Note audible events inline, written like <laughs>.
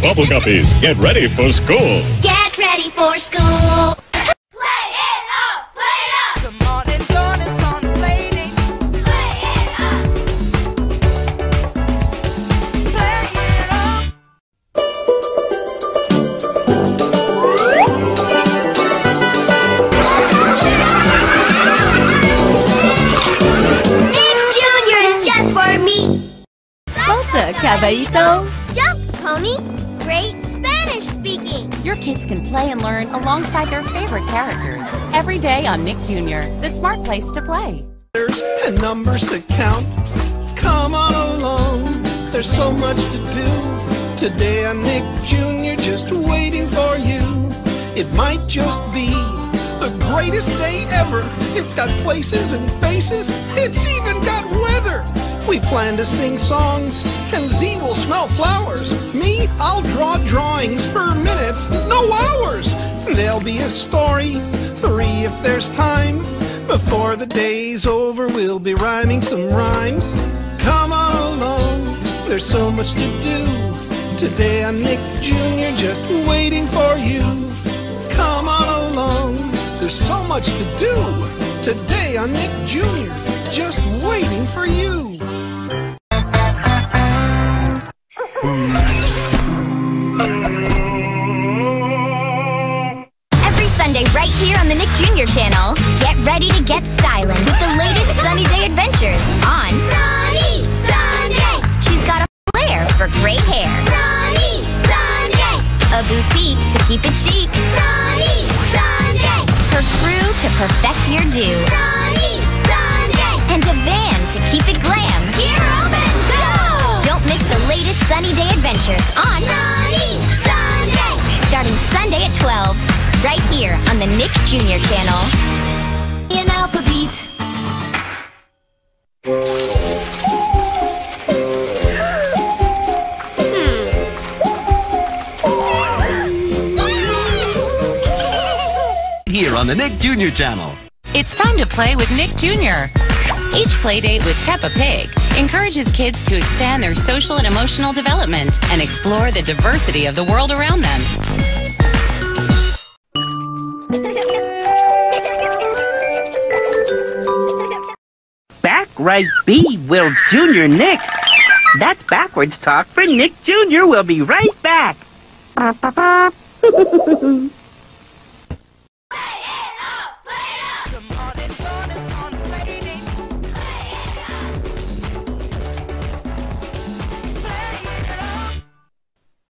Bubble Guppies. Get ready for school. Get ready for school. Play it up, play it up. Come on and on play date. Play it up. Play it up. Nick just for me. Salta, caballito. Jump, pony. Great Spanish speaking. Your kids can play and learn alongside their favorite characters every day on Nick Jr., the smart place to play. letters and numbers to count. Come on along, there's so much to do. Today on Nick Jr., just waiting for you. It might just be the greatest day ever. It's got places and faces, it's even got weather. We plan to sing songs, and Z will smell flowers. Me, I'll draw drawings for minutes, no hours. There'll be a story, three if there's time. Before the day's over, we'll be rhyming some rhymes. Come on along, there's so much to do. Today I'm Nick Jr., just waiting for you. Come on along, there's so much to do. Today I'm Nick Jr., just waiting for you. Ready to get styling with the latest Sunny Day adventures on Sunny Sunday. She's got a flair for great hair. Sunny Sunday. A boutique to keep it chic. Sunny Sunday. Her crew to perfect your do. Sunny Sunday. And a van to keep it glam. Gear up and go! Don't miss the latest Sunny Day adventures on Sunny Sunday. Starting Sunday at 12. Right here on the Nick Jr. channel. In alphabet. <gasps> Here on the Nick Jr. channel. It's time to play with Nick Jr. Each playdate with Peppa Pig encourages kids to expand their social and emotional development and explore the diversity of the world around them. Right B, Will Jr. Nick. That's backwards talk for Nick Jr. We'll be right back. <laughs>